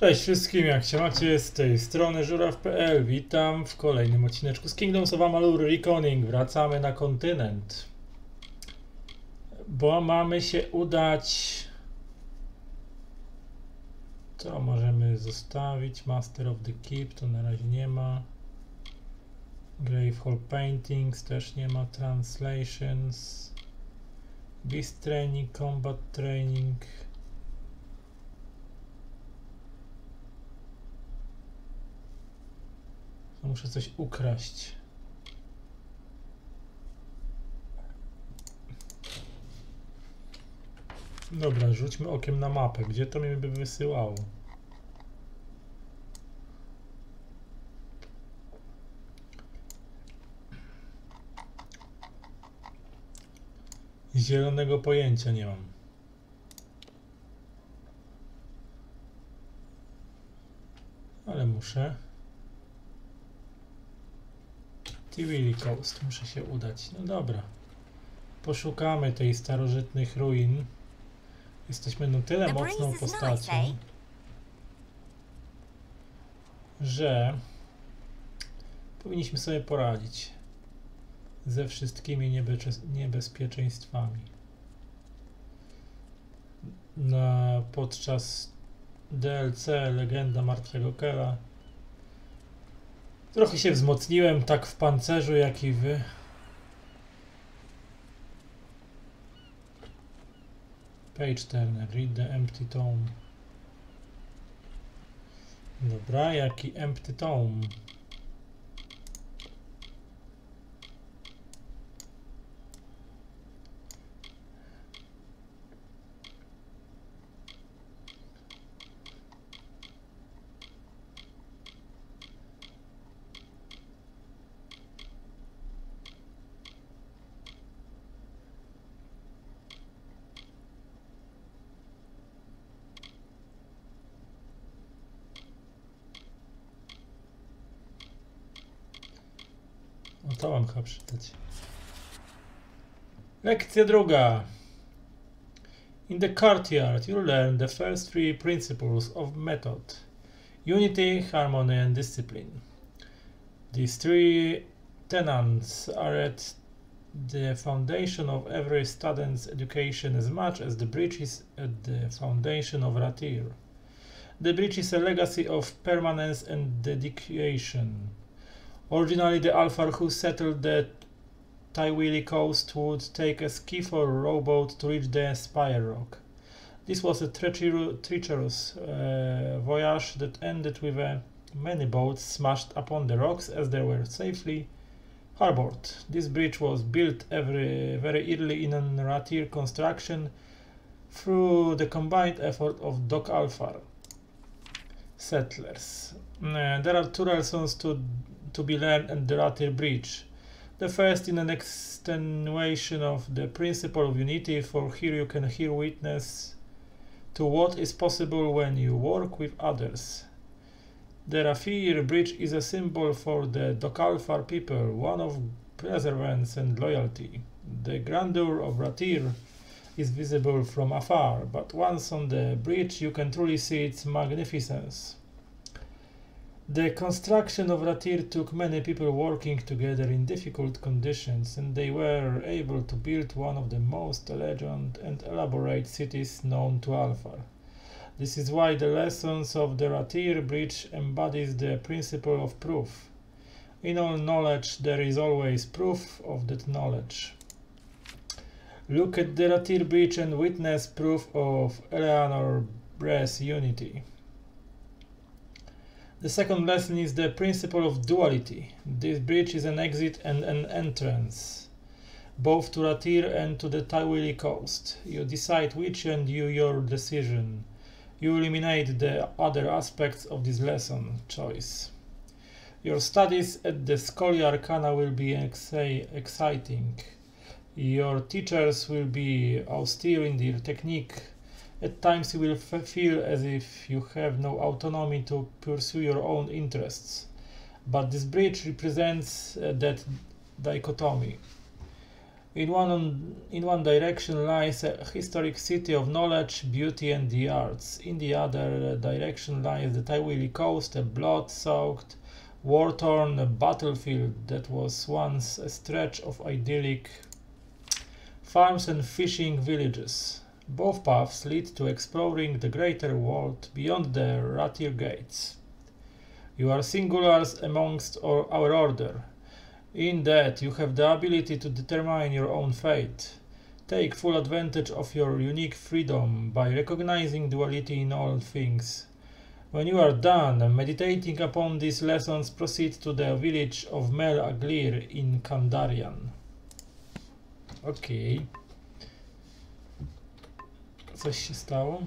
Cześć wszystkim, jak się macie z tej strony żuraw.pl. Witam w kolejnym odcineczku z Kingdoms of Amalur Reconning. Wracamy na kontynent. Bo mamy się udać... To możemy zostawić. Master of the Keep to na razie nie ma. Grave Hall Paintings też nie ma. Translations. Beast Training, Combat Training. Muszę coś ukraść. Dobra, rzućmy okiem na mapę. Gdzie to mnie by wysyłało? Zielonego pojęcia nie mam. Ale muszę. Tivoli Coast, muszę się udać. No dobra. Poszukamy tej starożytnych ruin. Jesteśmy na tyle mocną postacią, że powinniśmy sobie poradzić ze wszystkimi niebeze- niebezpieczeństwami. Na, podczas DLC Legenda Martwego Kela trochę się wzmocniłem tak w pancerzu jak i wy. Page Turner, read the empty tome. Dobra, jaki empty tome? Mam chyba przeczytać. Lekcja druga. In the courtyard, you learn the first three principles of method. Unity, harmony and discipline. These three tenets are at the foundation of every student's education as much as the bridge is at the foundation of Ratir. The bridge is a legacy of permanence and dedication. Originally, the Alfar who settled the Taiwili coast would take a skiff or rowboat to reach the Spire Rock. This was a treacherous uh, voyage that ended with uh, many boats smashed upon the rocks as they were safely harbored. This bridge was built every, very early in an Ratir construction through the combined effort of Doc Alfar settlers. Uh, there are two lessons to to be learned at the Ratir Bridge. The first in an extenuation of the principle of unity, for here you can hear witness to what is possible when you work with others. The Rafir Bridge is a symbol for the Dokalfar people, one of perseverance and loyalty. The grandeur of Ratir is visible from afar, but once on the bridge you can truly see its magnificence. The construction of Ratir took many people working together in difficult conditions, and they were able to build one of the most elegant and elaborate cities known to Alfar. This is why the lessons of the Ratir Bridge embodies the principle of proof. In all knowledge there is always proof of that knowledge. Look at the Ratir Bridge and witness proof of Eleanor Bress unity. The second lesson is the principle of duality. This bridge is an exit and an entrance, both to Ratir and to the Tywili coast. You decide which and you your decision. You eliminate the other aspects of this lesson choice. Your studies at the Scholia Arcana will be exci- exciting. Your teachers will be austere in their technique At times you will feel as if you have no autonomy to pursue your own interests. But this bridge represents uh, that dichotomy. In one, on, in one direction lies a historic city of knowledge, beauty, and the arts. In the other direction lies the Taiwili coast, a blood-soaked, war-torn battlefield that was once a stretch of idyllic farms and fishing villages. Both paths lead to exploring the greater world beyond the Ratir gates. You are singulars amongst our, our order. In that you have the ability to determine your own fate. Take full advantage of your unique freedom by recognizing duality in all things. When you are done meditating upon these lessons, proceed to the village of Mel Aglir in Kandarian. Okej. Coś się stało?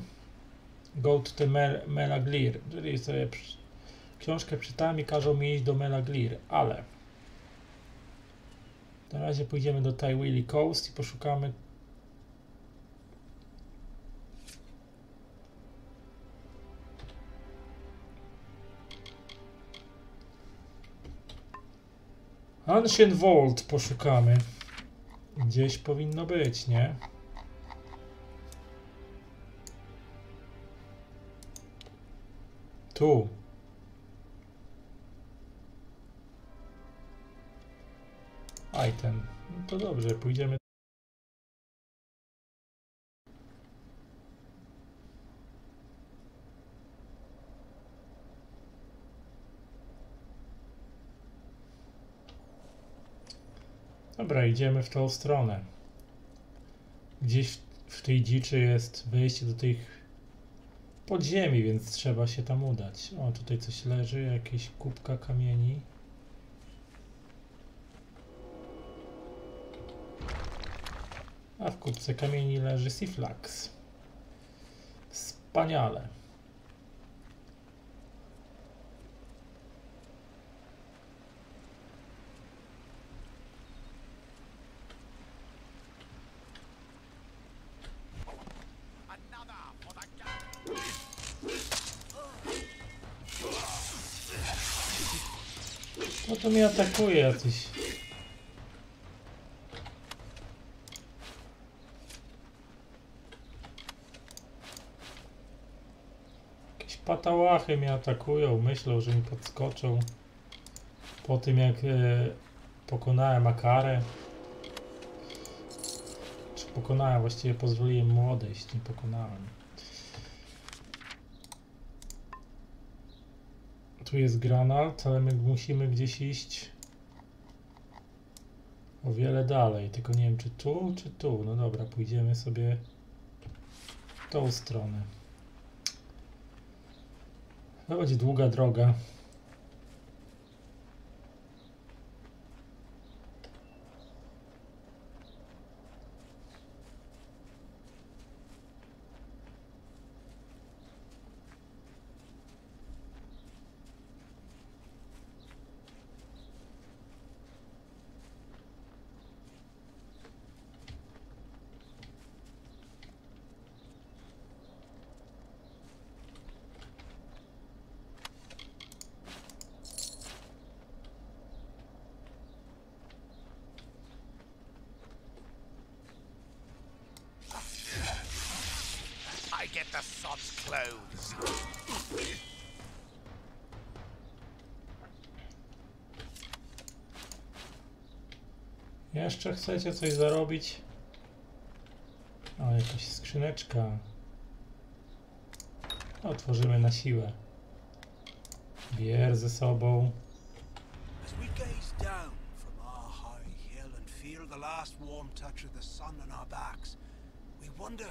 Go to the Mel, Melaglir. Czyli sobie przy- książkę czytałem i każą mi iść do Melaglir, ale na razie pójdziemy do Taiwili Coast i poszukamy Ancient Vault poszukamy. Gdzieś powinno być, nie? Tu. Item. No to dobrze, pójdziemy. Dobra, idziemy w tą stronę. Gdzieś w, tej dziczy jest wejście do tych podziemi, więc trzeba się tam udać. O, tutaj coś leży, jakieś kubka kamieni. A w kubce kamieni leży Siflax. Wspaniale. Atakuje jacyś. Jakieś patałachy mnie atakują, myślą, że mi podskoczą. Po tym jak e, pokonałem Akarę. Czy pokonałem, właściwie pozwoliłem mu odejść, nie pokonałem. Tu jest granat, ale my musimy gdzieś iść o wiele dalej. Tylko nie wiem, czy tu, czy tu. No dobra, pójdziemy sobie w tą stronę. To będzie długa droga. I get the sod's clothes. Jeszcze chcecie coś zarobić? O, jakaś skrzyneczka. Otworzymy na siłę. Bier ze sobą. As we gaze down from our high hill and feel the last warm touch of the sun on our backs, we wonder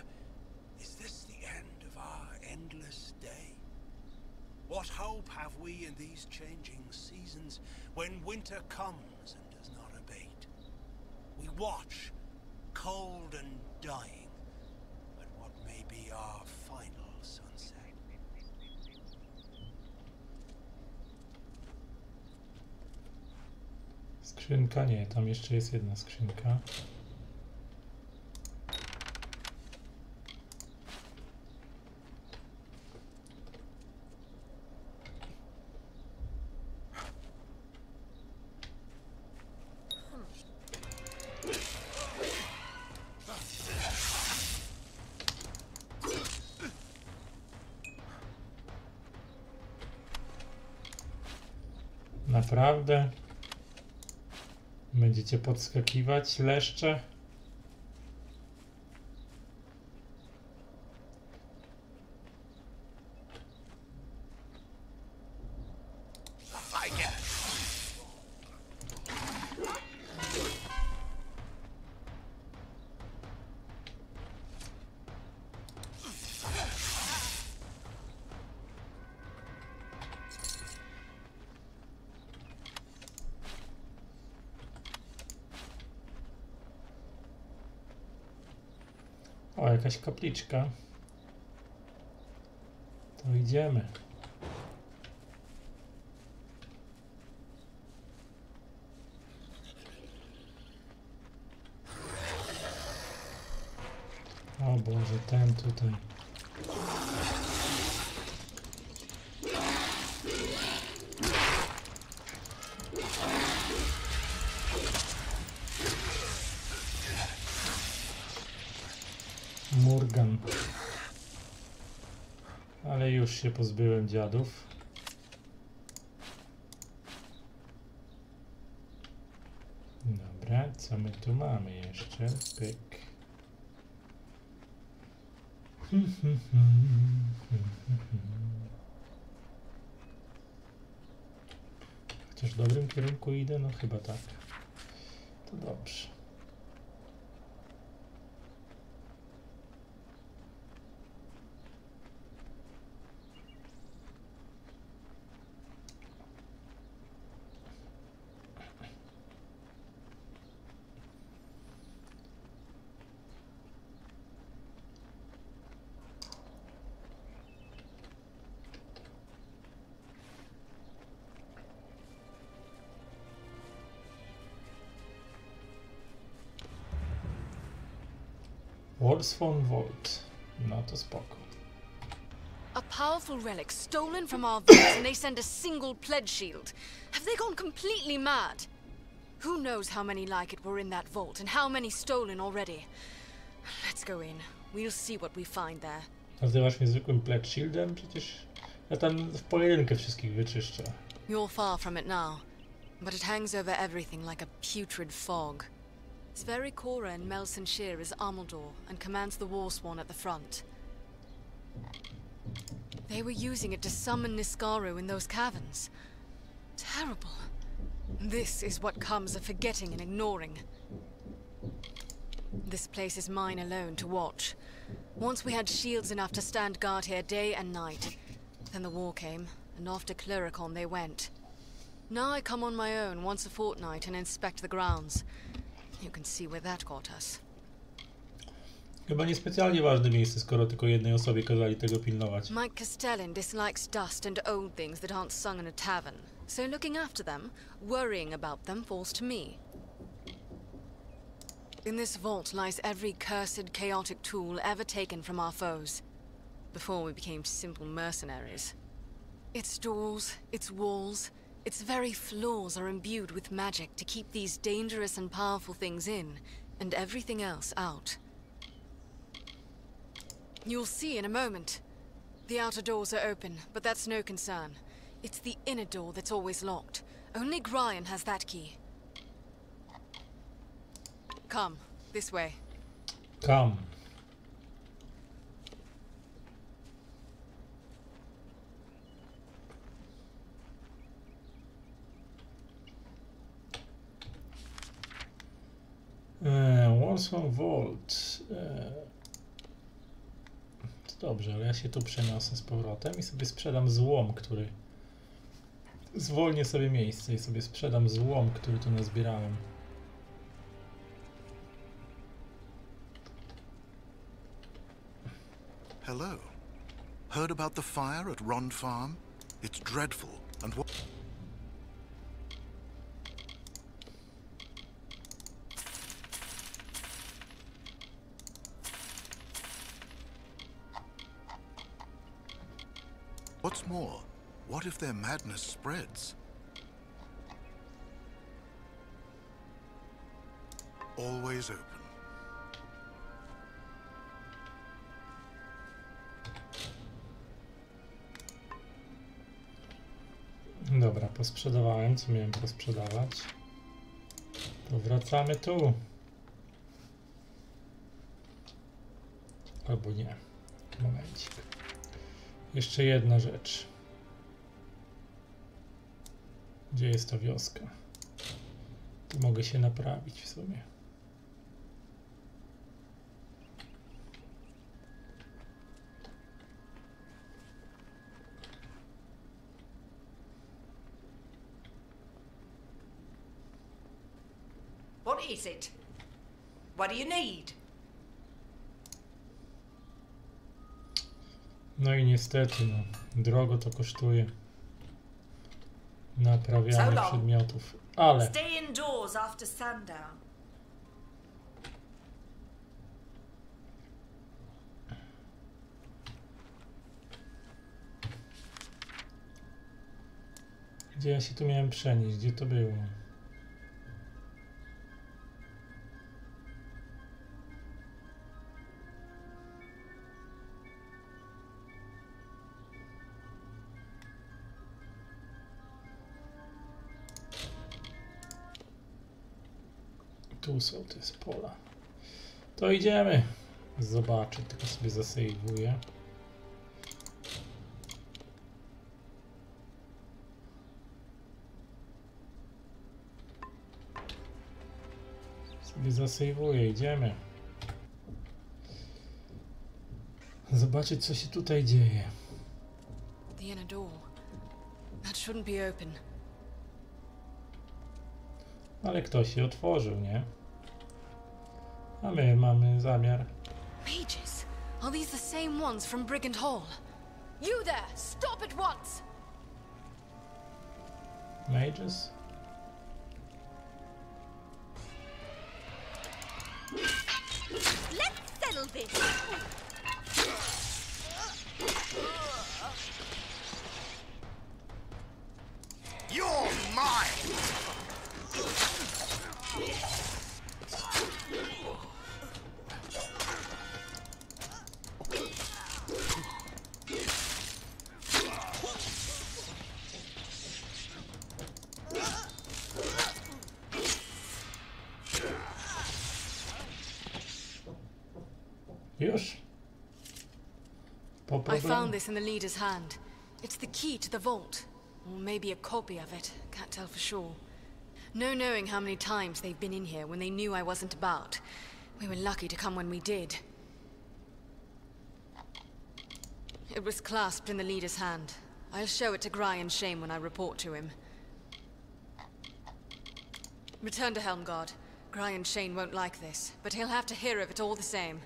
What hope have we in these changing seasons when winter comes and does not abate? We watch, cold and dying, at what may be our final sunset. Skrzynka? Nie, tam jeszcze jest jedna skrzynka. Naprawdę? Będziecie podskakiwać, leszcze? Jakaś kapliczka. To idziemy. O Boże, ten tutaj. Pozbyłem dziadów. Dobra, co my tu mamy jeszcze? Pyk. Chociaż w dobrym kierunku idę? No chyba tak. To dobrze. Vault. No to spoko. A powerful relic stolen from our vaults and they send a single pledge shield. Have they gone completely mad? Who knows how many like it were in that vault and how many stolen already? Let's go in. We'll see what we find there. Nazywasz mnie zwykłym Pledge Shieldem? Przecież ja tam w pojedynkę wszystkich wyczyszczę. You're far from it now, but it hangs over everything like a putrid fog. Sverri Cora in Melson Shear is Armaldor and commands the Warsworn at the front. They were using it to summon Niskaru in those caverns. Terrible. This is what comes of forgetting and ignoring. This place is mine alone to watch. Once we had shields enough to stand guard here day and night. Then the war came, and off to they went. Now I come on my own once a fortnight and inspect the grounds. You can see where that got us. Chyba niespecjalnie ważne miejsce, skoro tylko jednej osobie kazali tego pilnować. Mike Castellan dislikes dust and old things that aren't sung in a tavern. So looking after them, worrying about them, falls to me. In this vault lies every cursed, chaotic tool ever taken from our foes. Before we became simple mercenaries. Its doors, its walls, its very floors are imbued with magic to keep these dangerous and powerful things in, and everything else out. You'll see in a moment. The outer doors are open, but that's no concern. It's the inner door that's always locked. Only Brian has that key. Come, this way. Come. Warsaw Vault. To dobrze, ale ja się tu przeniosę z powrotem i sobie sprzedam złom, który... Zwolnię sobie miejsce i sobie sprzedam złom, który tu nazbierałem. Hello. Heard about the fire at Rond Farm? It's dreadful, and what? What's more, what if their madness spreads? Always open. Dobra, posprzedawałem, co miałem posprzedawać. To wracamy tu. Albo nie. Jeszcze jedna rzecz. Gdzie jest ta wioska? Tu mogę się naprawić w sumie. What is it? What do you need? No i niestety, no, drogo to kosztuje naprawianie So przedmiotów. Ale Stay indoors after sundown. gdzie ja się tu miałem przenieść? Gdzie to było? Z pola. To idziemy zobaczyć, tylko sobie zasejwuję. Sobie zasejwuję, idziemy. Zobaczyć, co się tutaj dzieje. The inner door. That shouldn't be open. Ale ktoś się otworzył, nie? A my mamy zamiar. Mages! Are these the same ones from Brigand Hall? You there! Stop at once! Mages? Let's settle this. You're mine! Już? I found this in the leader's hand. It's the key to the vault. Or maybe a copy of it. Can't tell for sure. No knowing how many times they've been in here when they knew I wasn't about. We were lucky to come when we did. It was clasped in the leader's hand. I'll show it to Gry and Shame when I report to him. Return to Helmgard. Gry and Shane won't like this, but he'll have to hear of it all the same.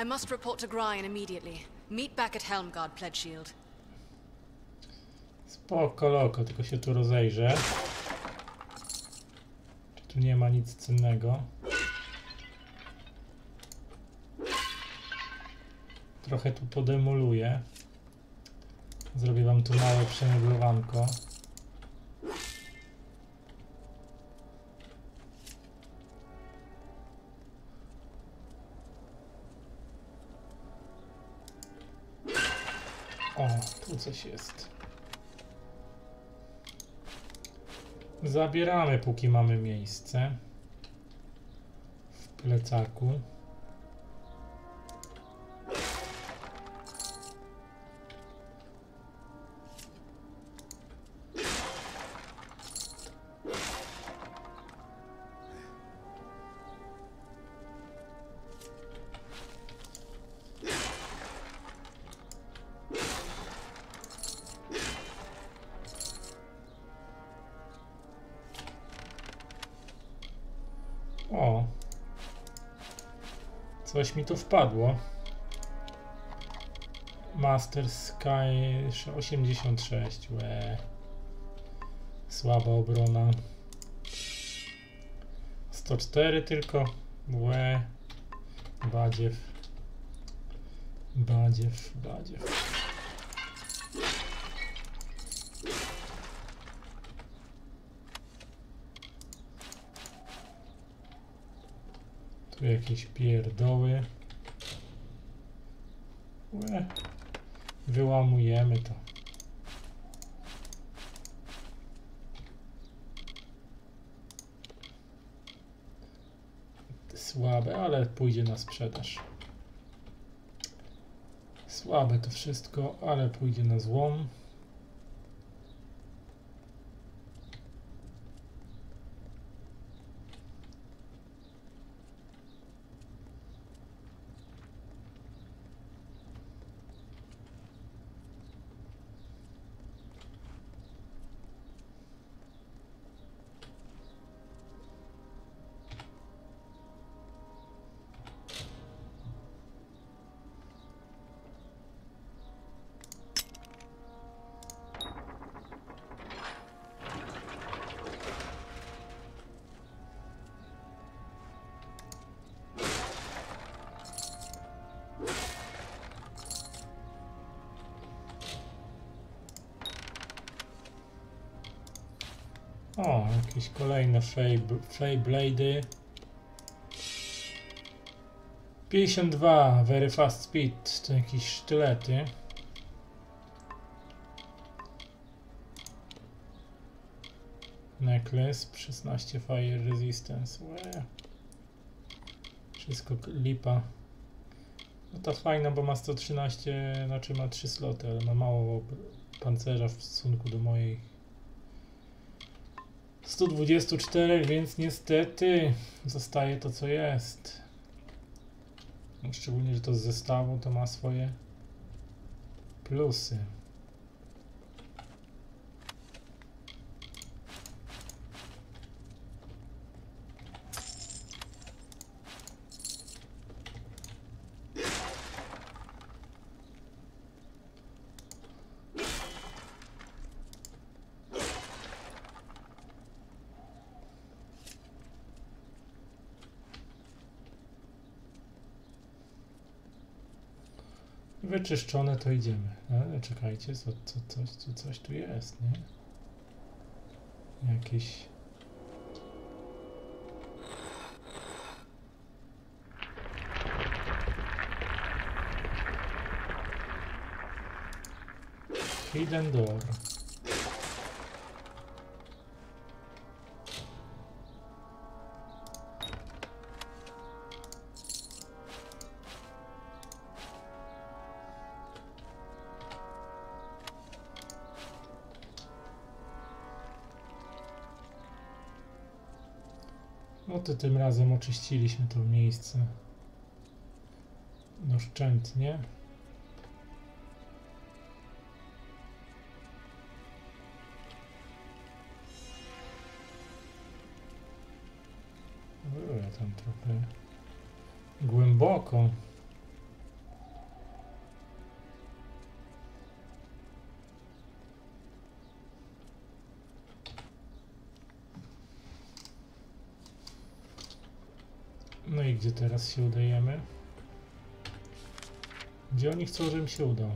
I must report to Gryan immediately. Meet back at Helmgard, Pledge Shield. Spoko loko, tylko się tu rozejrzę. Czy tu nie ma nic cennego? Trochę tu podemoluję. Zrobię wam tu małe przemeblowanko. Coś jest. Zabieramy, póki mamy miejsce. W plecaku. Tu wpadło. Master Sky 86. Łe. Słaba obrona. 104 tylko. Łe. Badziew. Badziew, badziew. Tu jakieś pierdoły. Łe. Wyłamujemy to. Słabe, ale pójdzie na sprzedaż. Słabe to wszystko, ale pójdzie na złom. Jakieś kolejne Blade'y. 52, very fast speed, to jakieś sztylety. Necklace, 16 fire resistance. Wszystko lipa. No ta fajna, bo ma 113, znaczy ma 3 sloty, ale ma mało pancerza w stosunku do mojej 124, więc niestety zostaje to co jest. Szczególnie, że to z zestawu to ma swoje plusy. Wyczyszczone to idziemy. Ale czekajcie, co, co, coś, co, coś tu jest, nie? Jakieś... Hidden door. To tym razem oczyściliśmy to miejsce doszczętnie. Było tam trochę głęboko. Gdzie teraz się udajemy? Gdzie oni chcą, żebym się udał?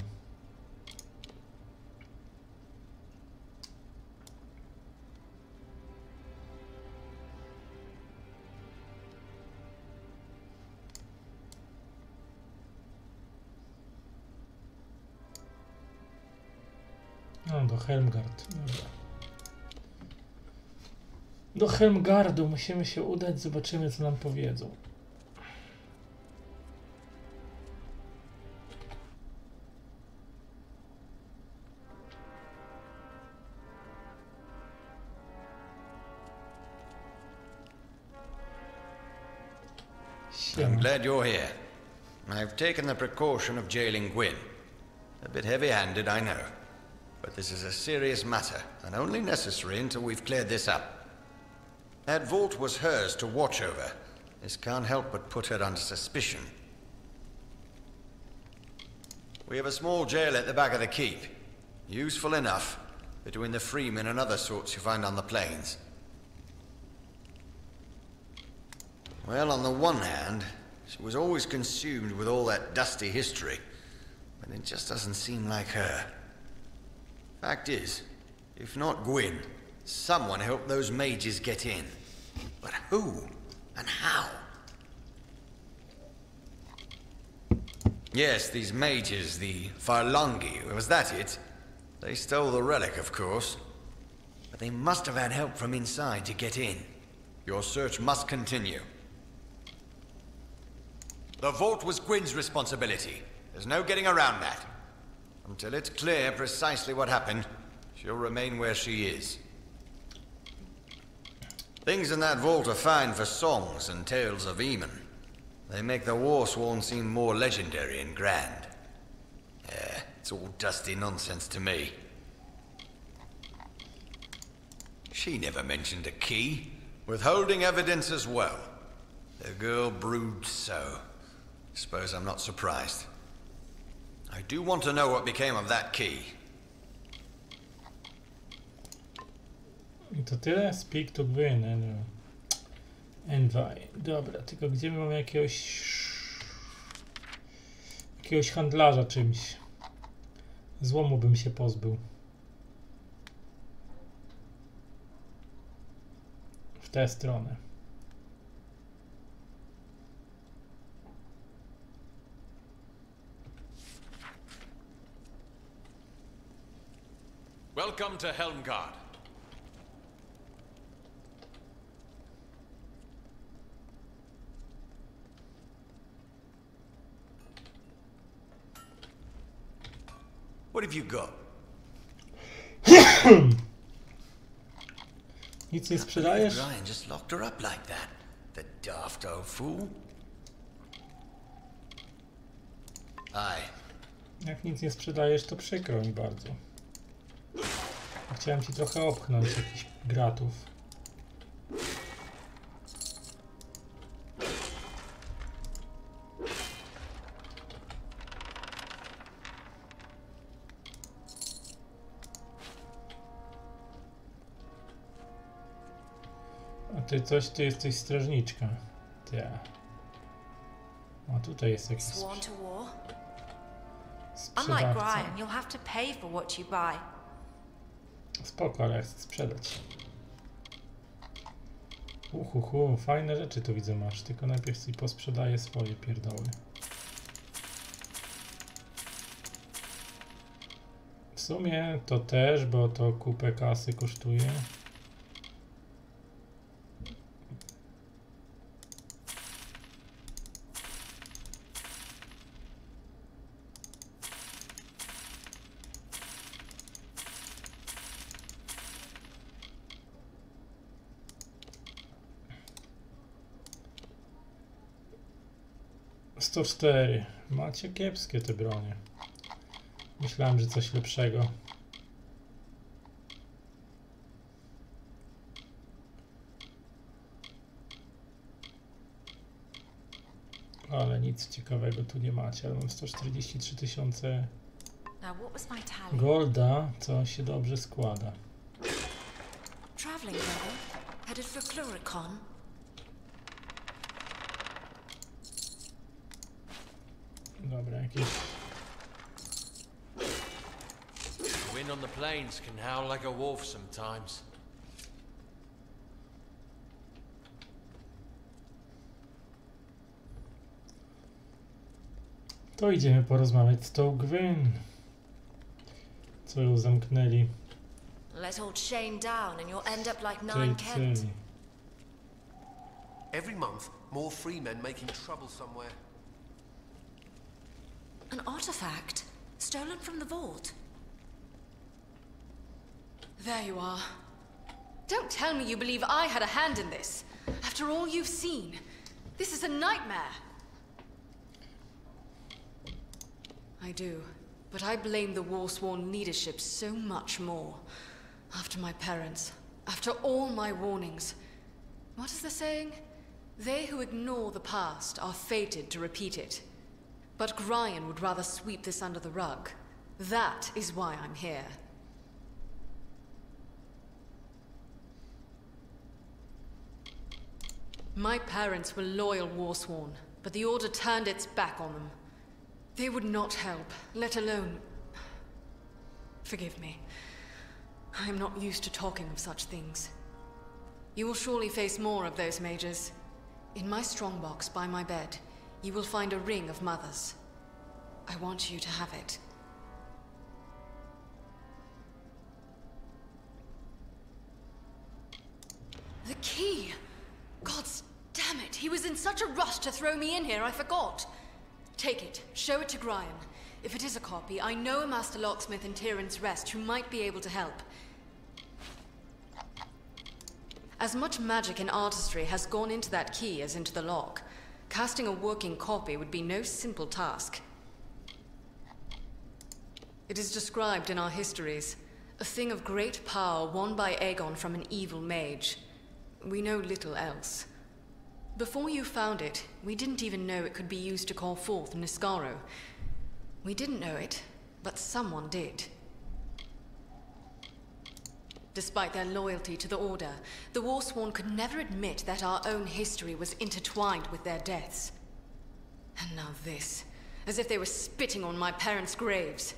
No, do Helmgard. Do Helmgardu musimy się udać, zobaczymy co nam powiedzą. Glad you're here. I've taken the precaution of jailing Gwyn. A bit heavy-handed, I know. But this is a serious matter, and only necessary until we've cleared this up. That vault was hers to watch over. This can't help but put her under suspicion. We have a small jail at the back of the keep. Useful enough, between the freemen and other sorts you find on the plains. Well, on the one hand, she was always consumed with all that dusty history, but it just doesn't seem like her. Fact is, if not Gwyn, someone helped those mages get in. But who? And how? Yes, these mages, the Farlangi, was that it? They stole the relic, of course. But they must have had help from inside to get in. Your search must continue. The vault was Gwyn's responsibility. There's no getting around that. Until it's clear precisely what happened, she'll remain where she is. Things in that vault are fine for songs and tales of Eamon. They make the Warsworn seem more legendary and grand. Yeah, it's all dusty nonsense to me. She never mentioned a key. Withholding evidence as well. The girl broods so. Suppose I'm not surprised. I do want to know what became of that key. To tyle? Speak to Gwyn, Envy. Envy. Dobra, tylko gdzie my mamy jakiegoś... Jakiegoś handlarza czymś. Złomu bym się pozbył. W tę stronę. To Helmgard. What have you got? Nic nie sprzedajesz? Ryan just locked her up like that. The daft old fool. Aye. Jak nic nie sprzedajesz, to przykro mi bardzo. Chciałem ci trochę opchnąć jakichś gratów. A ty coś, ty jesteś strażniczka. Ty. A tutaj jest jakiś Sworn to war? Unlike. Ryan, you'll have to pay for what you buy. Spoko, ale ja chcę sprzedać. Uhuhu, fajne rzeczy tu widzę masz, tylko najpierw sobie posprzedaję swoje pierdoły. W sumie to też, bo to kupę kasy kosztuje. Sto cztery. Macie kiepskie te bronie. Myślałem, że coś lepszego. Ale nic ciekawego tu nie macie, ale mam 143 tysiące golda, co się dobrze składa. Traveling brother, headed for Cluricon. Dobra, jakieś The wind on the plains can howl like a wolf sometimes. To idziemy porozmawiać z tą Gwyn. Co ją zamknęli Let old Shane down and you'll end up like Nine Kent. Every month, more free men making trouble somewhere. An artifact stolen from the vault. There you are. Don't tell me you believe I had a hand in this. After all you've seen, this is a nightmare. I do, but I blame the Warsworn leadership so much more. After my parents, after all my warnings. What is the saying? They who ignore the past are fated to repeat it. But Gryan would rather sweep this under the rug. That is why I'm here. My parents were loyal Warsworn, but the Order turned its back on them. They would not help, let alone. Forgive me. I am not used to talking of such things. You will surely face more of those mages. In my strongbox by my bed, you will find a ring of mothers. I want you to have it. The key! God's damn it, He was in such a rush to throw me in here, I forgot. Take it. Show it to Brian. If it is a copy, I know a Master Locksmith in Tyrant's Rest who might be able to help. As much magic and artistry has gone into that key as into the lock, casting a working copy would be no simple task. It is described in our histories, a thing of great power won by Aegon from an evil mage. We know little else. Before you found it, we didn't even know it could be used to call forth Niscaro. We didn't know it, but someone did. Despite their loyalty to the Order, the Warsworn could never admit that our own history was intertwined with their deaths. And now this, as if they were spitting on my parents' graves.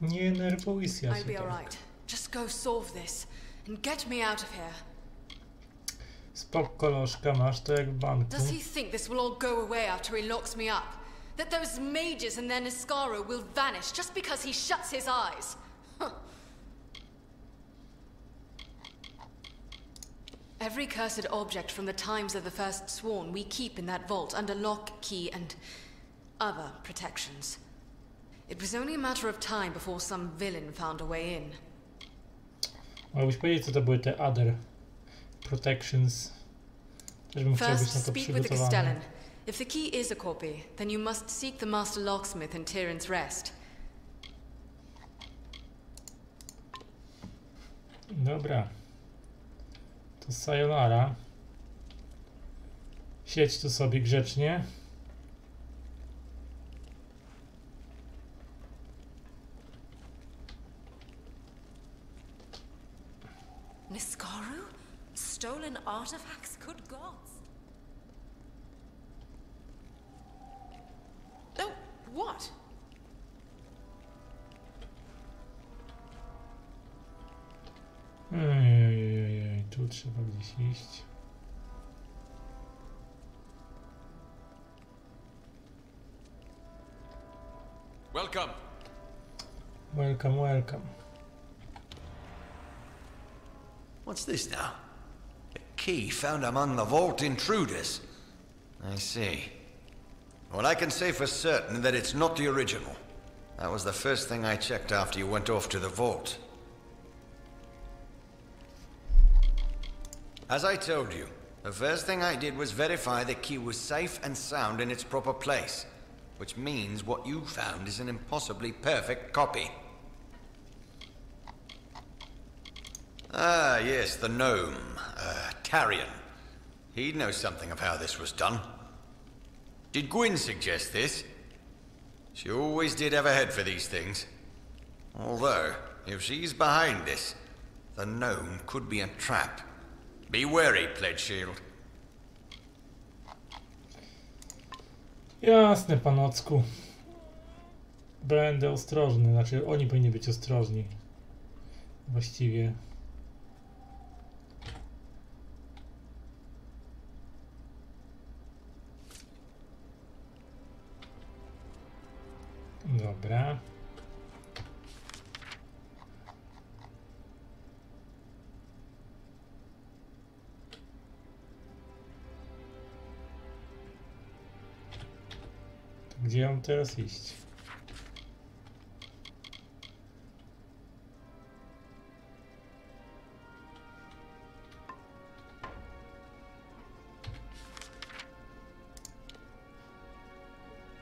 Nie nerwuj się I'll be alright. Just go solve this, and get me out of here. Spok koloszka, masz to jak w banku. Does he think this will all go away after he locks me up? That those mages and their Niscaro will vanish just because he shuts his eyes? Every cursed object from the times of the First Sworn we keep in that vault under lock, key, and other protections. It was only a matter of time before some villain found a way in. Mogłeś powiedzieć, co to były te other protections. Też bym chciał być First, na to speak with the. Castellan. If the key is a copy, then you must seek the Master Locksmith in Tyrant's Rest. Dobra. To sayonara. Siedź tu sobie grzecznie. Niskaru? Stolen artifacts? Good gods. Oh, what? Tu trzeba gdzieś iść. Welcome. Welcome, welcome. What's this now? A key found among the vault intruders. I see. Well, I can say for certain that it's not the original. That was the first thing I checked after you went off to the vault. As I told you, the first thing I did was verify the key was safe and sound in its proper place. Which means what you found is an impossibly perfect copy. Ah, yes, the gnome. Uh, Tarion. He'd know something of how this was done. Did Gwyn suggest this? She always did have a head for these things. Although, if she's behind this, the gnome could be a trap. Be wary, Pledge Shield. Jasne, panocku. Będę ostrożny. Znaczy, oni powinni być ostrożni. Właściwie. Dobra. Gdzie mam teraz iść?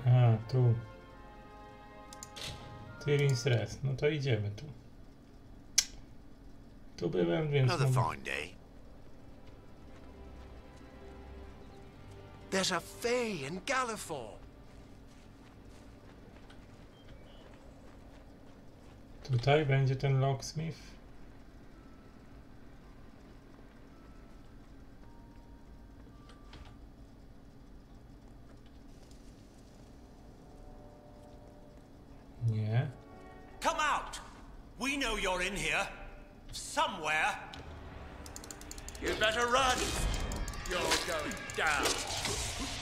A, tu. Tyrins Rest. No to idziemy tu. Tu byłem, więc... Another fine day. There's a Fay in Galliford. Tutaj będzie ten locksmith. Nie. Come out! We know you're in here. Somewhere. You better run! You're going down.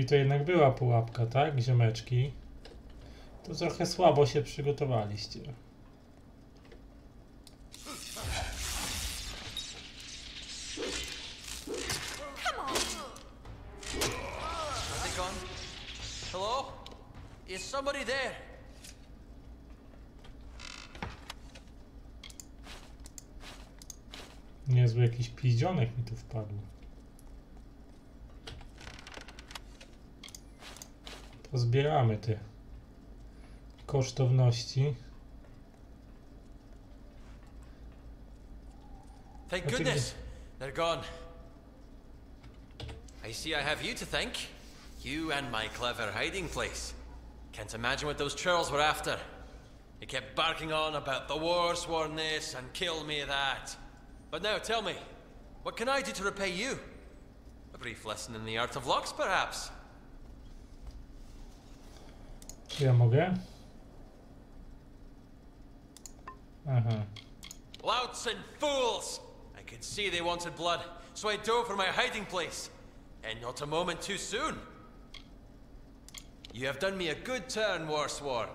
Czyli to jednak była pułapka, tak, ziomeczki? To trochę słabo się przygotowaliście. Is somebody there? Niezły jakiś pizdzionek mi tu wpadł. Pozbieramy te kosztowności. Thank goodness. They're gone. I see I have you to thank. You and my clever hiding place. Can't imagine what those churls were after. They kept barking on about the war sworn this and kill me that. But now tell me, what can I do to repay you? A brief lesson in the art of locks, perhaps? Czy ja mogę? Aha. Louts and fools! I could see they wanted blood, so I dove for my hiding place. And not a moment too soon. You have done me a good turn, Warsworn.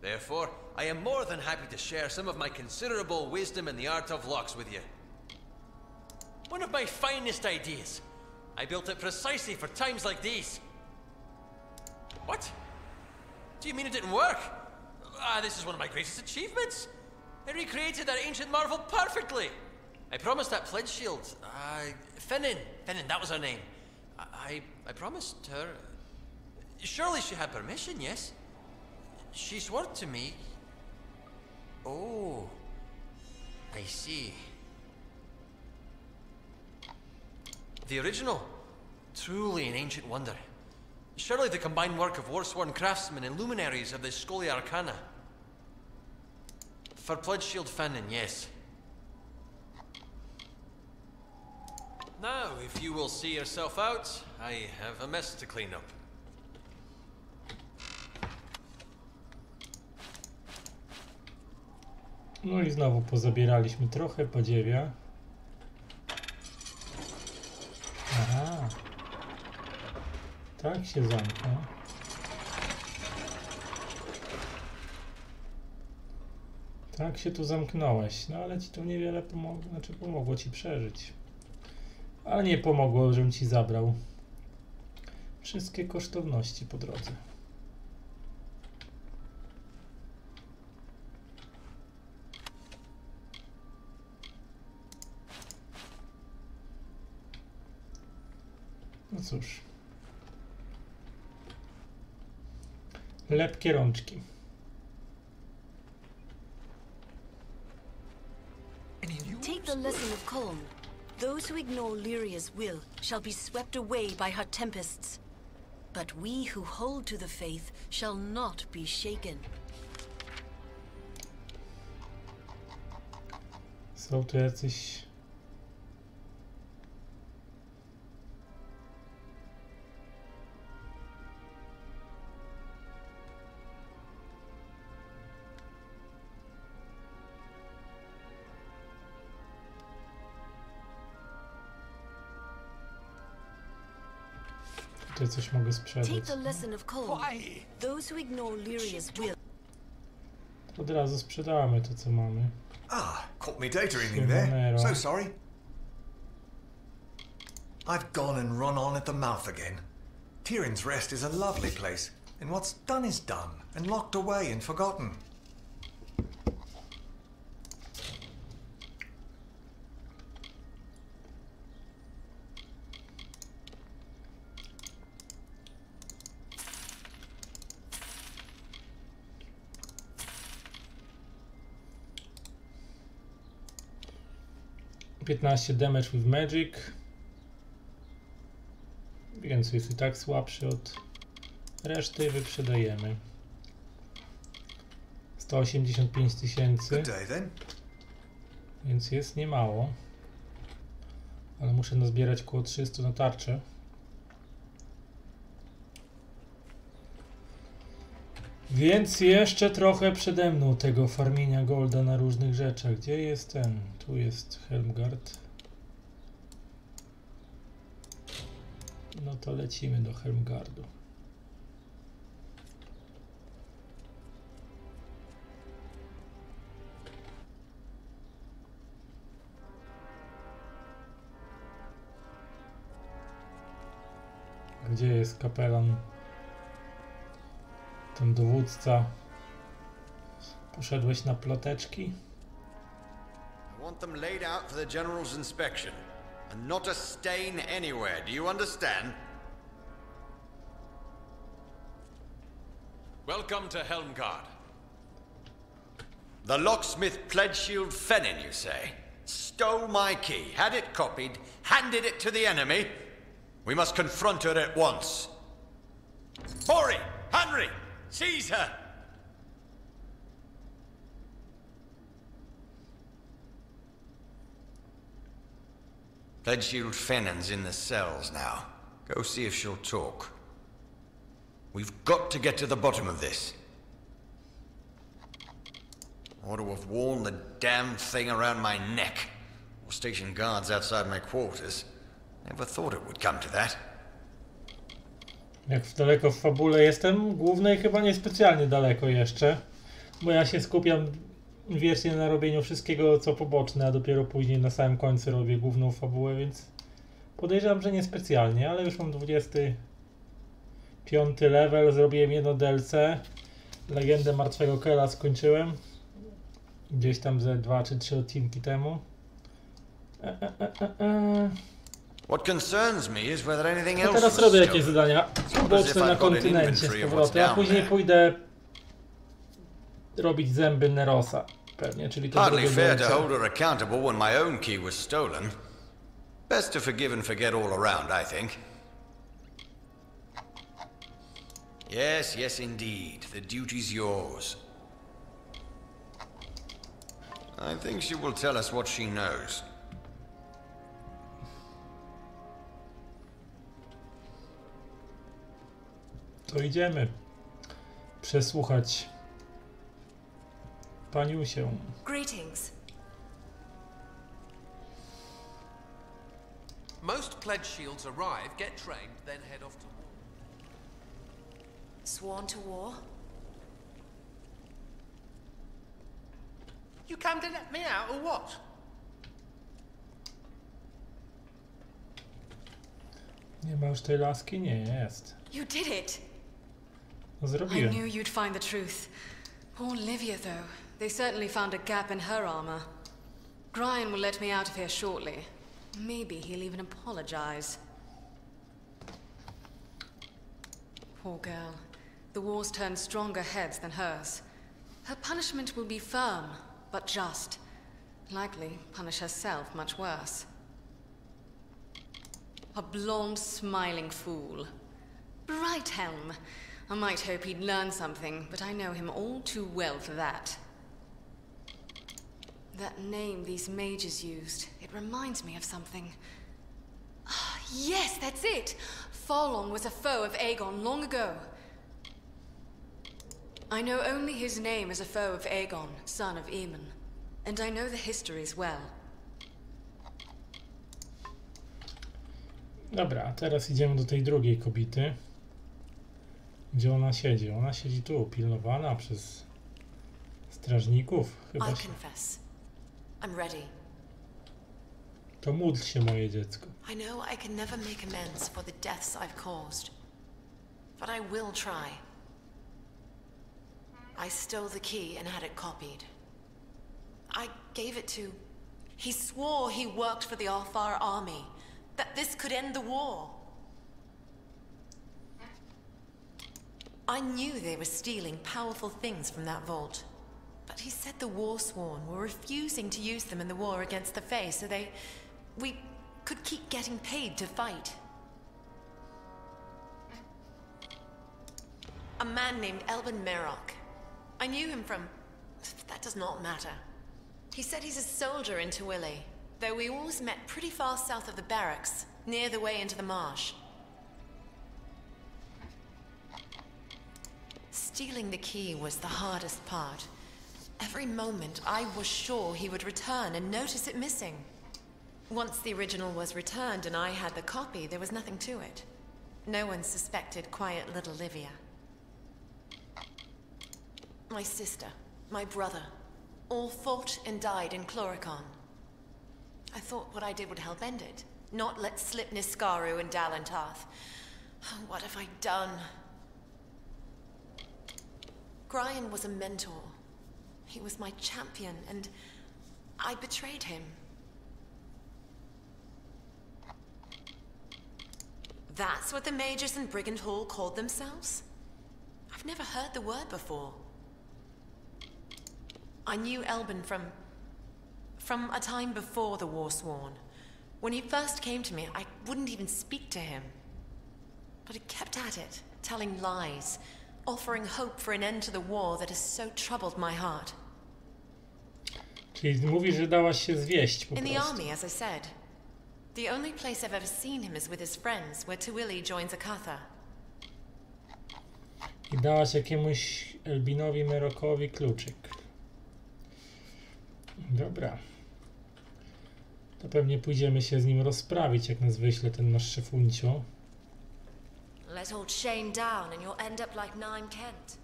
Therefore, I am more than happy to share some of my considerable wisdom in the art of locks with you. One of my finest ideas. I built it precisely for times like these. What? Do you mean it didn't work? Ah, this is one of my greatest achievements. I recreated that ancient marvel perfectly. I promised that pledge shield. I Finnan, Finnan, that was her name. I, I promised her. Surely she had permission, yes? She swore to me. Oh, I see. The original, truly an ancient wonder. Surely the combined work of war-sworn craftsmen and luminaries of the Scholia Arcana. For Pledge Shield Fannin, yes. Now, if you will see yourself out, I have a mess to clean up. No i znowu pozabieraliśmy trochę podziewia. Tak się zamknął. Tak się tu zamknąłeś, no ale ci to niewiele pomogło, znaczy pomogło ci przeżyć. Ale nie pomogło, żebym ci zabrał wszystkie kosztowności po drodze. No cóż. Lepkie rączki. Take the lesson of Colm. Those who ignore Lyria's will shall be swept away by her tempests. But we who hold to the faith shall not be shaken. Są tu jacyś... Tutaj coś mogę Take sprzedać. the lesson of Colm. Those who ignore Lyria's will Od razu sprzedamy to, co mamy. Ah, caught me daydreaming there. So sorry. I've gone and run on at the mouth again. Tyrion's Rest is a lovely place, and what's done is done, and locked away and forgotten. Piętnaście damage with magic. Więc jest i tak słabszy od reszty. Wyprzedajemy. 185 tysięcy. Więc jest niemało. Ale muszę nazbierać około 300 na tarczę. Więc jeszcze trochę przede mną tego farmienia golda na różnych rzeczach. Gdzie jest ten? Tu jest Helmgard. No to lecimy do Helmgardu. Gdzie jest kapelan? Ten dowódca. Poszedłeś na ploteczki? I want them laid out for the General's inspection. And not a stain anywhere, do you understand? Welcome to Helmgard. The locksmith Pledgeshield Fennin, you say? Stole my key, had it copied, handed it to the enemy? We must confront her at once. Maury! Henry! Her! Pledgeshield Fennin's in the cells now. Go see if she'll talk. We've got to get to the bottom of this. Ought to have worn the damn thing around my neck. Or station guards outside my quarters. Never thought it would come to that. Jak daleko w fabule jestem, głównej chyba niespecjalnie daleko jeszcze, bo ja się skupiam wiecznie na robieniu wszystkiego co poboczne, a dopiero później na samym końcu robię główną fabułę, więc podejrzewam, że niespecjalnie, ale już mam 25 level, zrobiłem jedno DLC, Legendę Martwego Kela skończyłem, gdzieś tam ze 2 czy 3 odcinki temu. E, e, e, e, Ja else teraz was robię jakieś stolen. zadania as if poboczne I've na got an kontynencie z inventory of what's powrotem, a później there. pójdę robić zęby Nerosa pewnie, czyli to Hardly fair to hold her accountable when my own key was stolen. Best to forgive and forget all around, I think. Yes, yes, indeed. The duty's yours. I think she will tell us what she knows. To idziemy przesłuchać paniusię. Greetings. Most pledge shields arrive, get trained, then head off to war. Sworn to war? You come to let me out, or what? Nie ma już tej laski? Nie, jest. You did it! No I knew you'd find the truth. Poor Livia, though. They certainly found a gap in her armor. Brian will let me out of here shortly. Maybe he'll even apologize. Poor girl. The war's turned stronger heads than hers. Her punishment will be firm, but just. Likely punish herself much worse. A blonde, smiling fool. Bright Helm. I might hope he'd learn something, but I know him all too well for that. That name these mages used, it reminds me of something. Ah, yes, that's it! Folon was a foe of Aegon long ago. I know only his name as a foe of Aegon, son of Aemon. And I know the histories well. Dobra, teraz idziemy do tej drugiej kobiety. Gdzie ona siedzi? Ona siedzi tu, pilnowana przez strażników. Chyba się. To módl się, moje dziecko. I know I can never make amends for the deaths I've caused. But I will try. I stole the key and had it copied. I gave it to... He swore he worked for the Alfar army. That this could end the war. I knew they were stealing powerful things from that vault. But he said the Warsworn were refusing to use them in the war against the Fae, so they... We could keep getting paid to fight. A man named Elvin Merrock. I knew him from... That does not matter. He said he's a soldier in Tawili, though we always met pretty far south of the barracks, near the way into the marsh. Stealing the key was the hardest part. Every moment I was sure he would return and notice it missing. Once the original was returned and I had the copy, there was nothing to it. no one suspected quiet little Livia. My sister, my brother, all fought and died in Chloricon. I thought what I did would help end it, not let slip Niskaru and Dalantarth. Oh, What have I done? Brian was a mentor. He was my champion, and I betrayed him. That's what the mages in Brigand Hall called themselves? I've never heard the word before. I knew Elbin from... from a time before the War Sworn. When he first came to me, I wouldn't even speak to him. But he kept at it, telling lies, offering hope for an end to the war that has so troubled my heart. Czyli mówi, że dałaś się zwieść po In the prostu. army, as I said. The only place I've ever seen him is with his friends, where Tuili joins Akatha. I dałaś jakiemuś Elbinowi Merokowi kluczyk. Dobra. To pewnie pójdziemy się z nim rozprawić, jak nas wyśle ten nasz szefuncio. Let old Shane down and you'll end up like Nine Kent.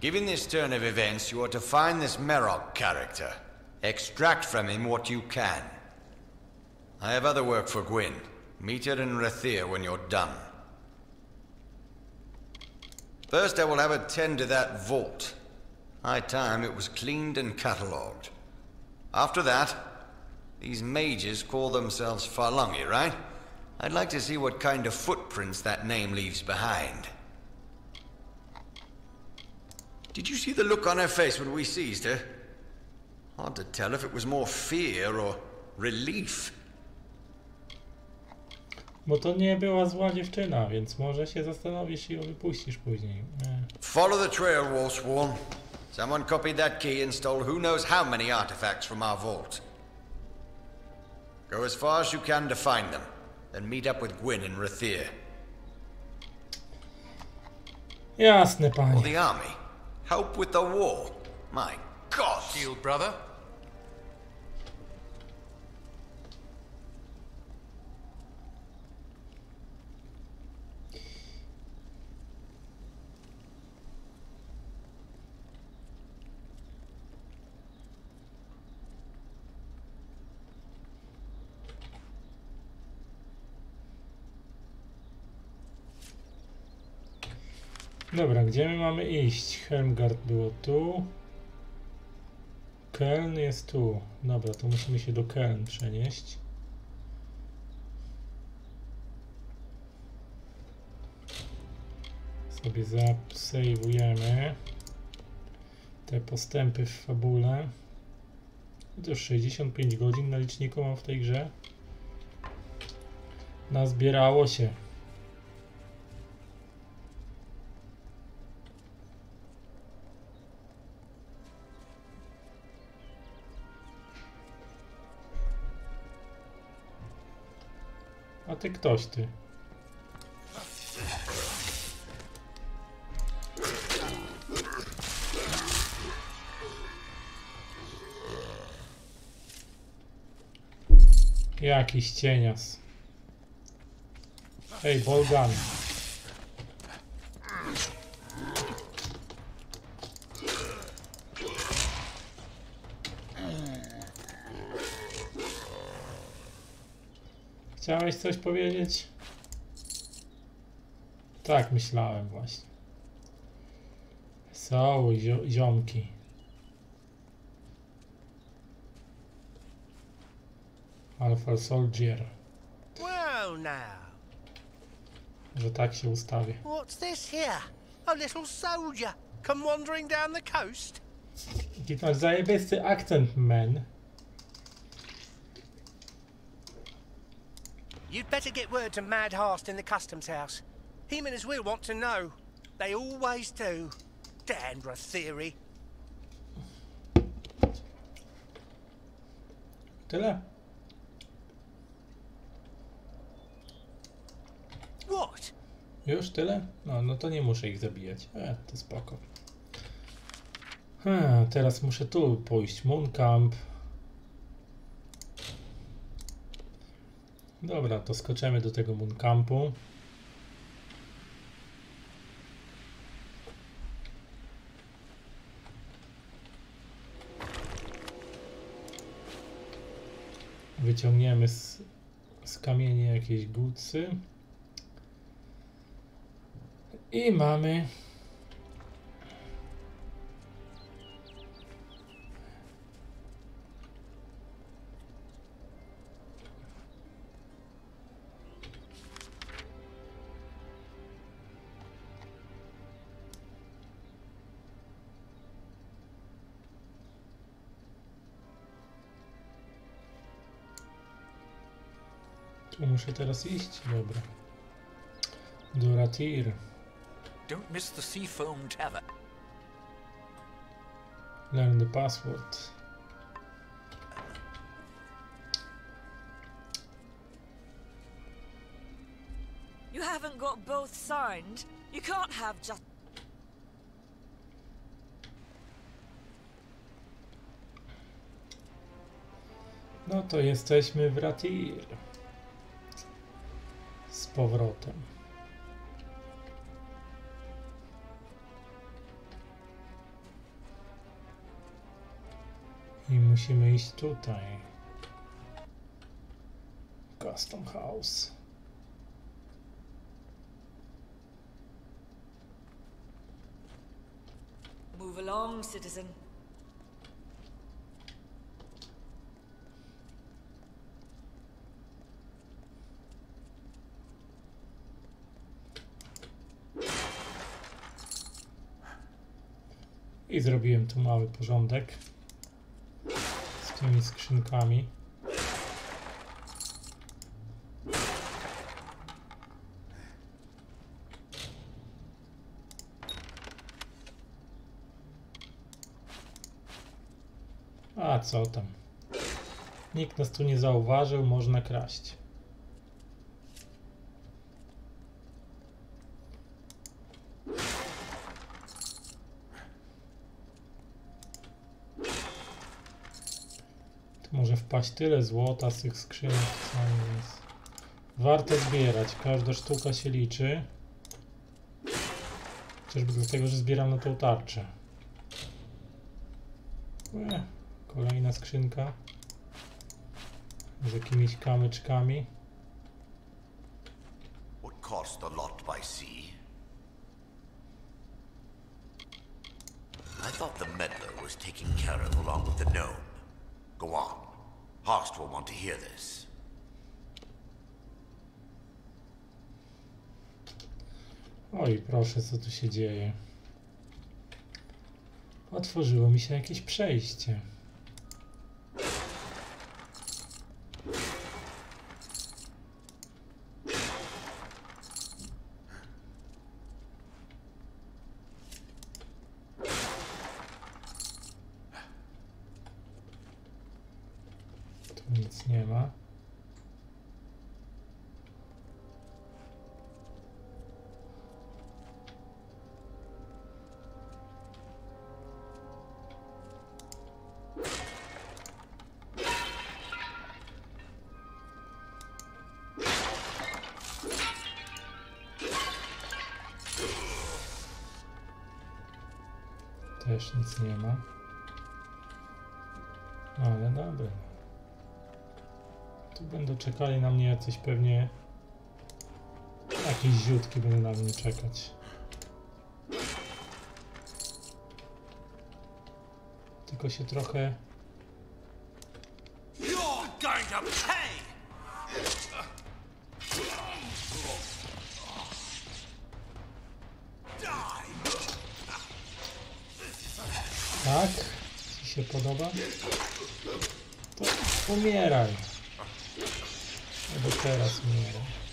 Given this turn of events, you are to find this Merok character. Extract from him what you can. I have other work for Gwyn. Meet her in Rathir when you're done. First, I will have her tend to that vault. High time it was cleaned and catalogued. After that, these mages call themselves Farlungi, right? I'd like to see what kind of footprints that name leaves behind. Did you see the look on her face when we seized her? Hard to tell if it was more fear or relief. Bo to nie była zła dziewczyna, więc może się zastanowisz i ją wypuścisz później. Nie. Follow the trail, Wolfsworn. Someone copied that key and stole who knows how many artifacts from our vault. Go as far as you can to find them, then meet up with Gwyn in Rathir. Jasne, Or panie. the army. Help with the war. My God! Shield brother. Dobra, gdzie my mamy iść? Helmgard było tu. Keln jest tu. Dobra, to musimy się do Keln przenieść. Sobie zasejwujemy te postępy w fabule. To już 65 godzin na liczniku mam w tej grze. Nazbierało się. Ty ktoś ty. Jakiś cienias. Ej, Bolgan. Chciałeś coś powiedzieć? Tak, myślałem właśnie. Są zio ziomki. Alpha Soldier, Well, now, że tak się ustawię. what's this here? A little soldier come wandering down the coast? Jaki masz zajebisty akcent, man. You'd better get word to Mad Hast in the customs house. Him and his will want to know. They always do. Dandra theory. Tyle? What? Już tyle? No, no to nie muszę ich zabijać. E, to spoko. Hmm, teraz muszę tu pójść. Mooncamp. Dobra, to skoczymy do tego Mooncampu. Wyciągniemy z, z kamieni jakieś gucy. I mamy muszę teraz iść? Dobra. Duratir. Don't miss the sea foam tavern. Learn the password. You haven't got both signed. You can't have just. No to jesteśmy w Ratir. Powrotem. I musimy iść tutaj. Custom House. Move along, citizen. I zrobiłem tu mały porządek z tymi skrzynkami. A co tam? Nikt nas tu nie zauważył, można kraść. Wpaść tyle złota z tych skrzynek, co jest. Warto zbierać, każda sztuka się liczy. Chociażby dlatego, że zbieram na tą tarczę. Kolejna skrzynka. Z jakimiś kamyczkami. What cost a lot by sea? I thought the meddler was taken care of along with the gnome. Go on. Horst will want to hear this. Proszę, co tu się dzieje? Otworzyło mi się jakieś przejście. Nic nie ma. Ale dobra. Tu będą czekali na mnie jacyś pewnie... Jakieś ziutki będą na mnie czekać. Tylko się trochę... You're going to pay! Tak? Ci się podoba? To umieraj. Albo teraz umieraj.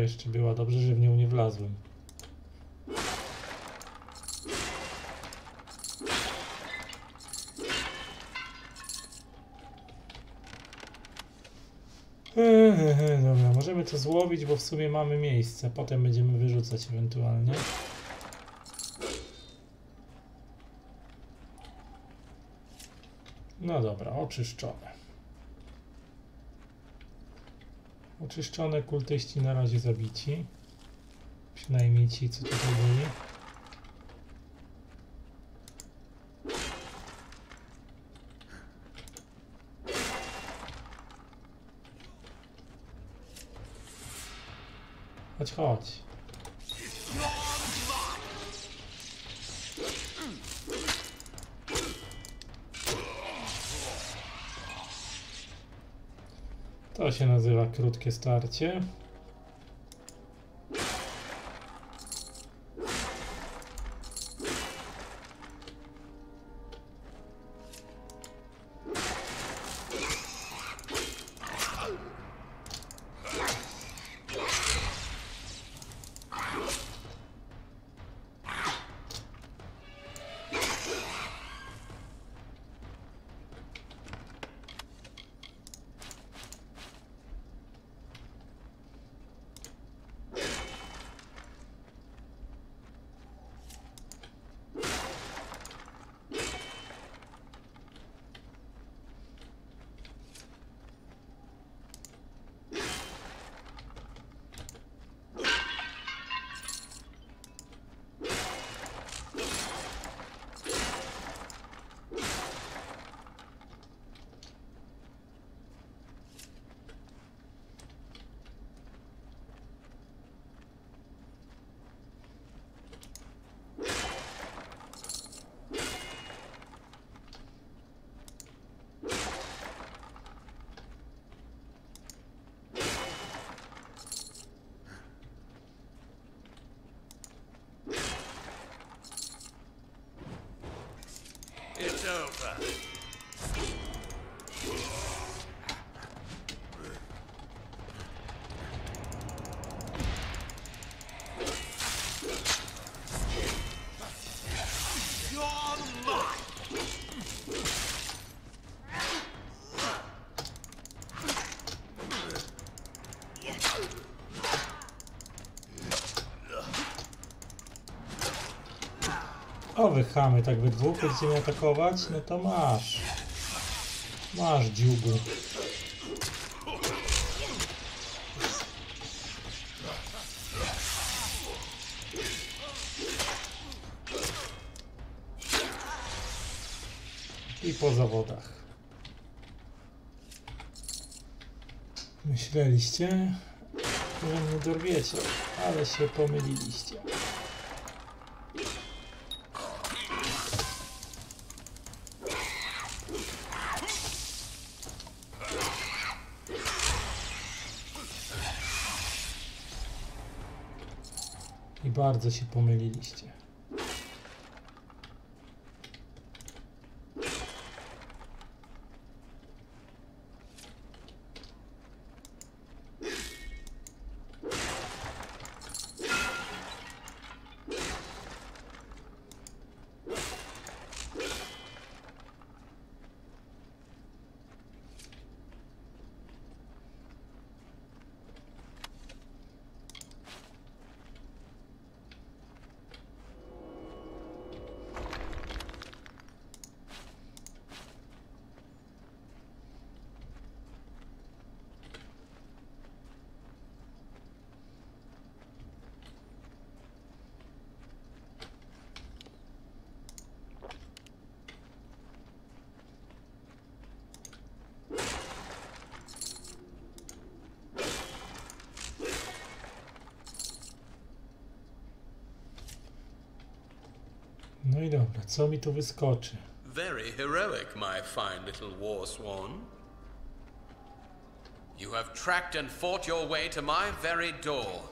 Jeszcze była, dobrze, że w nią nie wlazłem. Dobra, możemy to złowić, bo w sumie mamy miejsce. Potem będziemy wyrzucać ewentualnie. No dobra, oczyszczone. Oczyszczone kultyści na razie zabici. Przynajmniej ci, co tutaj byli. Chodź, chodź. To się nazywa krótkie starcie. Over. O, wy chamy, tak we dwóch będziecie atakować? No to masz. Masz, dziubu. I po zawodach. Myśleliście, że mnie dorwiecie, ale się pomyliliście. Bardzo się pomyliliście. I dobra, co mi tu wyskoczy? Very heroic, my fine little war swan. You have tracked and fought your way to my very door,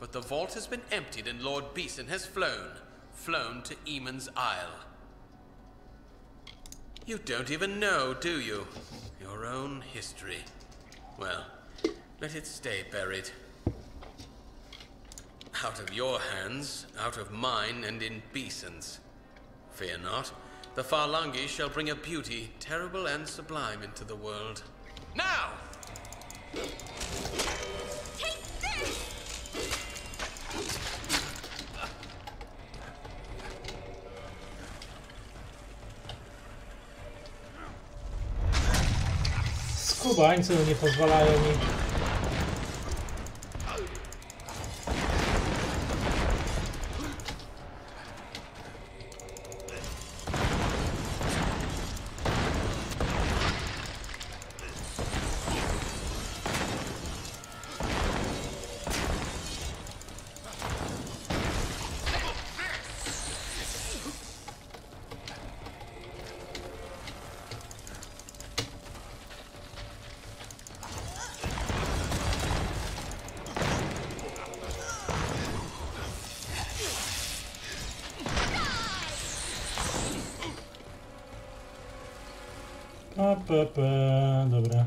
but the vault has been emptied and Lord Beeson has flown, flown to Eamon's Isle. You don't even know, do you? Your own history. Well, let it stay buried. Out of your hands, out of mine, and in Beeson's. Fear not. The Farlangi shall bring a beauty, terrible and sublime, into the world. Now! Take nie pozwalają mi p, dobra.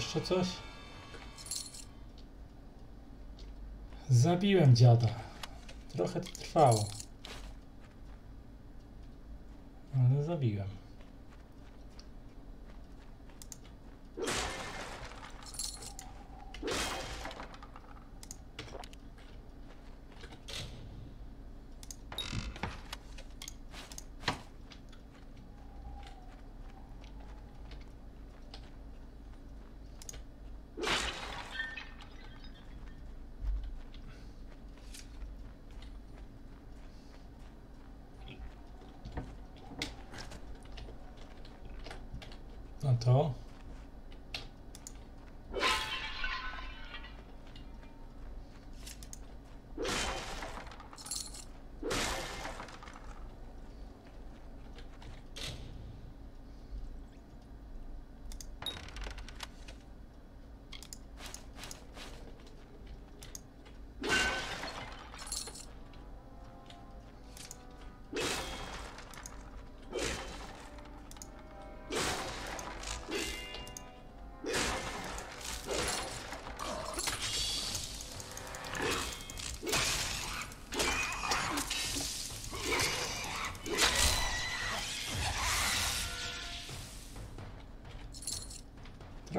Jeszcze coś? Zabiłem dziada. Trochę to trwało. all.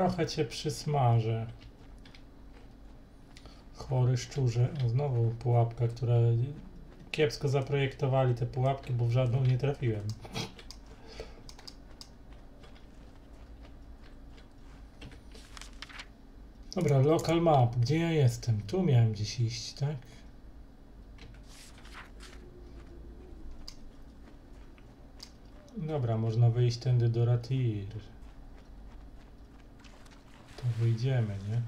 Trochę cię przysmażę. Chory szczurze. Znowu pułapka, która... Kiepsko zaprojektowali te pułapki, bo w żadną nie trafiłem. Dobra, local map. Gdzie ja jestem? Tu miałem gdzieś iść, tak? Dobra, można wyjść tędy do Ratir. Wyjdziemy, nie?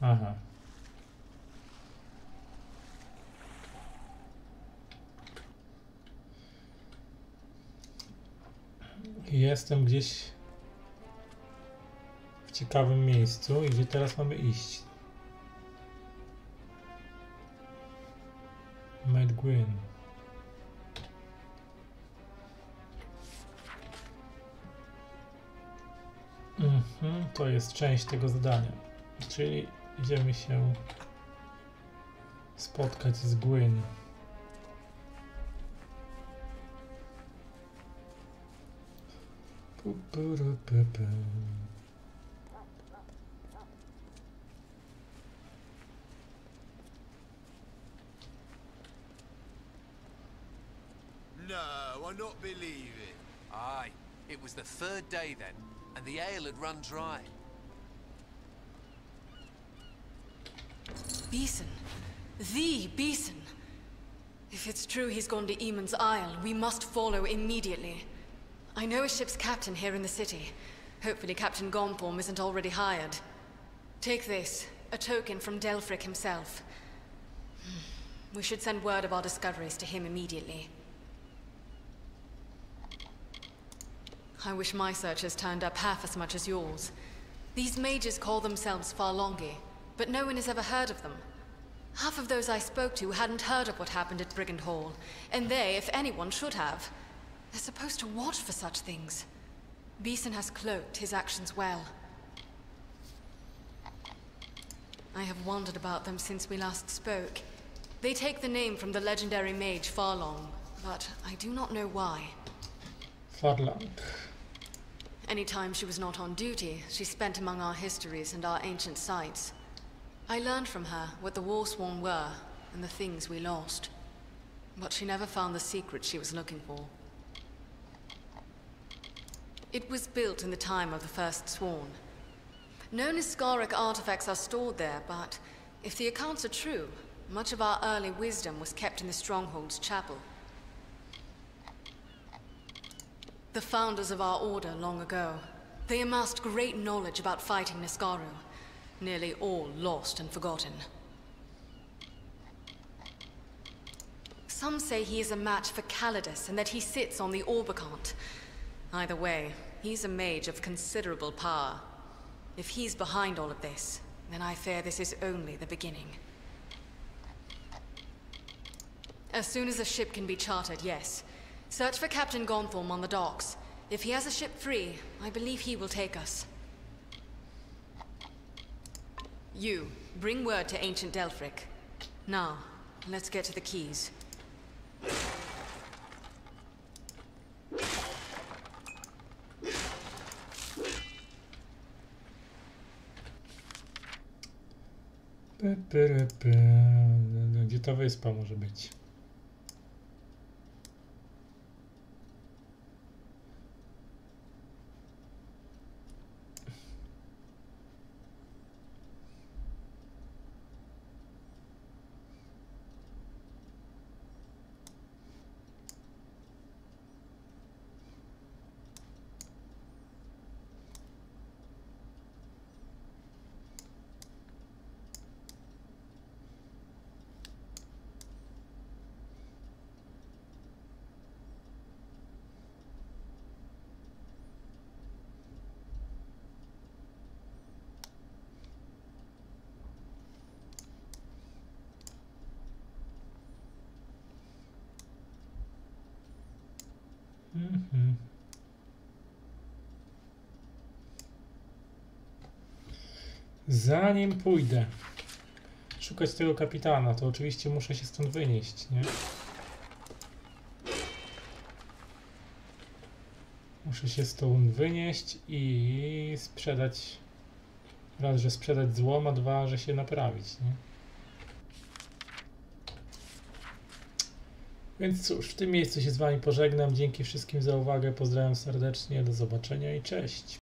Aha. Jestem gdzieś w ciekawym miejscu i gdzie teraz mamy iść? Mhm, to jest część tego zadania. Czyli idziemy się spotkać z Gwyn. No, not. Aye, it was the third day then. And the ale had run dry. Beeson. The Beeson. If it's true he's gone to Eamon's Isle, we must follow immediately. I know a ship's captain here in the city. Hopefully Captain Gonform isn't already hired. Take this, a token from Delfric himself. Hmm. We should send word of our discoveries to him immediately. I wish my searchers turned up half as much as yours. These mages call themselves Farlongi, but no one has ever heard of them. Half of those I spoke to hadn't heard of what happened at Brigand Hall, and they, if anyone, should have. They're supposed to watch for such things. Beeson has cloaked his actions well. I have wondered about them since we last spoke. They take the name from the legendary mage Farlong, but I do not know why. Farlang. Anytime she was not on duty, she spent among our histories and our ancient sites. I learned from her what the Warsworn were and the things we lost. But she never found the secret she was looking for. It was built in the time of the First Sworn. No Niskaric artifacts are stored there, but if the accounts are true, much of our early wisdom was kept in the Stronghold's chapel. The founders of our order long ago, they amassed great knowledge about fighting Niskaru, nearly all lost and forgotten. Some say he is a match for Calidus and that he sits on the Orbicant. Either way, he's a mage of considerable power. If he's behind all of this, then I fear this is only the beginning. As soon as a ship can be chartered, yes. Search for Captain Gonthorm on the docks. If he has a ship free, I believe he will take us. You, bring word to Ancient Delphric. Now, let's get to the keys. Gdzie ta wyspa może być? Zanim pójdę szukać tego kapitana, to oczywiście muszę się stąd wynieść, nie? Muszę się stąd wynieść i sprzedać. Raz, że sprzedać złom, a dwa, że się naprawić, nie? Więc cóż, w tym miejscu się z Wami pożegnam. Dzięki wszystkim za uwagę. Pozdrawiam serdecznie. Do zobaczenia i cześć.